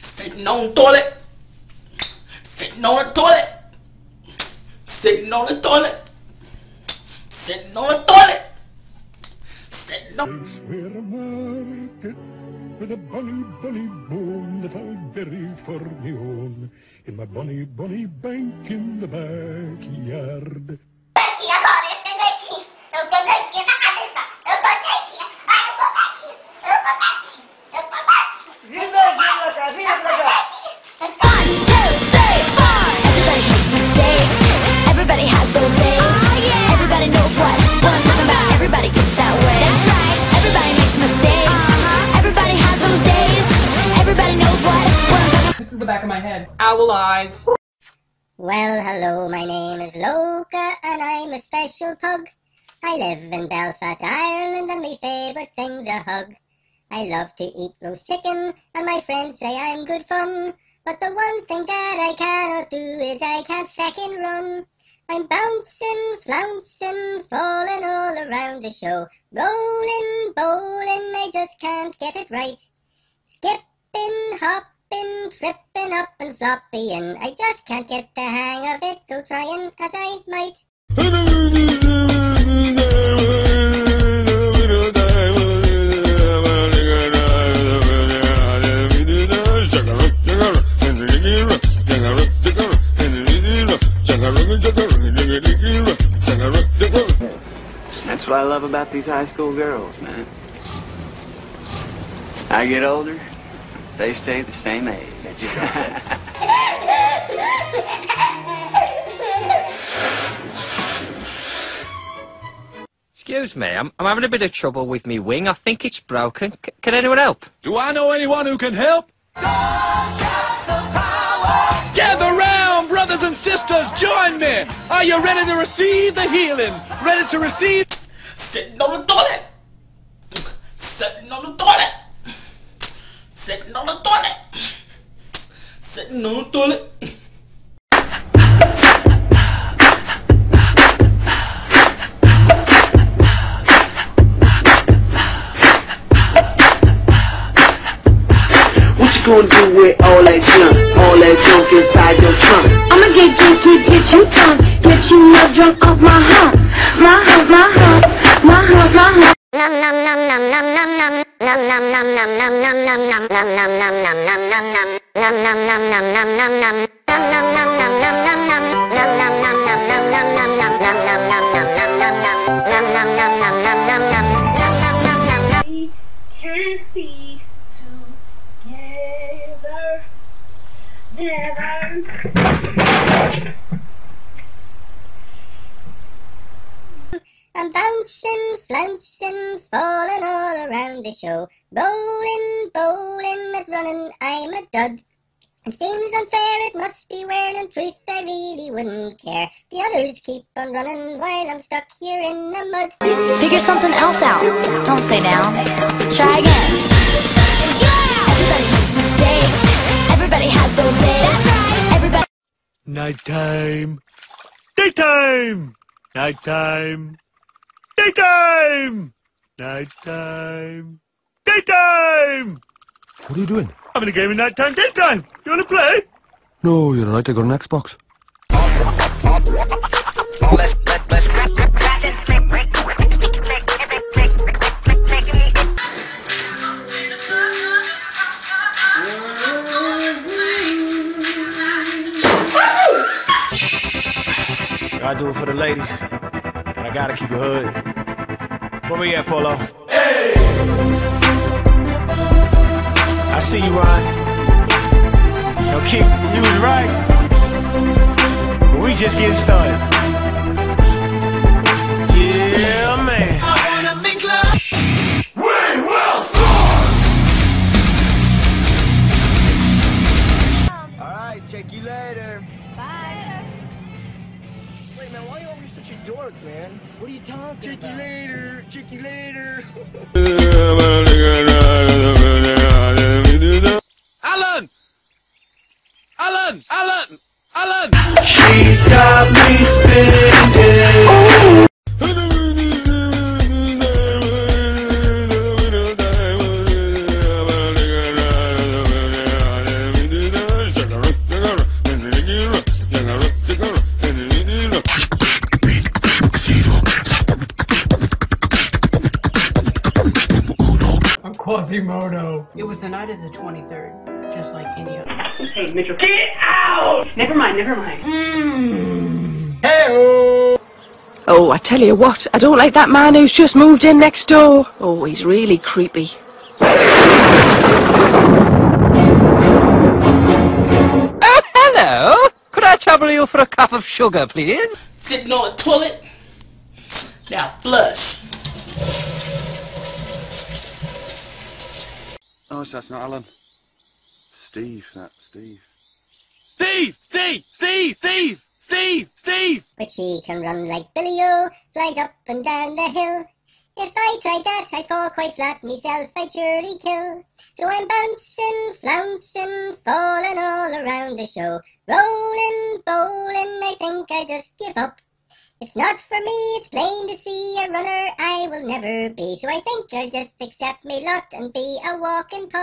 Sitting on the toilet. Sitting on the toilet. Sitting on the toilet. Sitting on the toilet. Sitting on the toilet. With a bunny bunny bone that I'll bury for me own in my bunny bunny bank in the backyard. Is the back of my head. Owl eyes. Well, hello, my name is Loka, and I'm a special pug. I live in Belfast, Ireland, and my favourite thing's a hug. I love to eat roast chicken, and my friends say I'm good fun. But the one thing that I cannot do is I can't feckin' run. I'm bouncing, flouncing, falling all around the show. Rolling, bowling, I just can't get it right. Skipping, hopping, tripping up and flopping. I just can't get the hang of it, though trying as I might. That's what I love about these high school girls, man. I get older, they stay the same age. Excuse me, I'm, I'm having a bit of trouble with me wing. I think it's broken. C- can anyone help? Do I know anyone who can help? Gather round, brothers and sisters, join me. Are you ready to receive the healing? Ready to receive? Sitting on the toilet. Sitting on the toilet. Sitting on the toilet. Sitting on the toilet. What you gonna do with all that junk? All that junk inside your trunk? I'ma get junky, get you drunk, get you love drunk off my hump, my hump, my num num can't be together. Never. I'm bouncing, flouncing, falling all around the show. Rolling, bowling, at running, I'm a dud. It seems unfair, it must be where in truth I really wouldn't care. The others keep on running while I'm stuck here in the mud. Figure something else out. Don't stay down. Try again. Yeah! Everybody makes mistakes. Everybody has those days. That's right. Everybody. Nighttime. Daytime. Nighttime. Daytime. Nighttime. Daytime. What are you doing? Having a game of nighttime, daytime. You wanna play? No, you're right. I got an Xbox. I do it for the ladies, and I gotta keep it hood. Where we at, Polo? Hey! I see you, Ron. Yo, Keith, you was right. But we just getting started. Yeah, man. Alright, check you later. Bye. Wait, man, why are you always such a dork, man? What are you talking check about? you later. Check later. Alan! Alan! Alan! Alan! She's got me spinning. Quasimodo. It was the night of the 23rd, just like any other. Hey, Mitchell, get out! Never mind, never mind. Hmm. Hey! Oh. oh, I tell you what, I don't like that man who's just moved in next door. Oh, he's really creepy. Oh, hello. Could I trouble you for a cup of sugar, please? Sitting on the toilet. Now flush. That's not Alan. Steve, that's Steve. Steve! Steve! Steve! Steve! Steve! Steve! But she can run like Billy O, flies up and down the hill. If I tried that, I'd fall quite flat myself, I'd surely kill. So I'm bouncing, flouncing, falling all around the show. Rolling, bowling, I think I just give up. It's not for me, it's plain to see a runner I will never be. So I think I'll just accept me lot and be a walking pup.